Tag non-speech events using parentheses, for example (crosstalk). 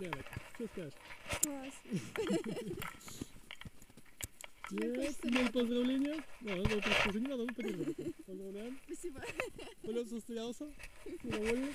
Что скажешь? Класс. (laughs) Нет, ну поздравления. А, ну так уже не надо, ну подержи. Поздравляем. Спасибо. Полет состоялся. (laughs) Ты довольна?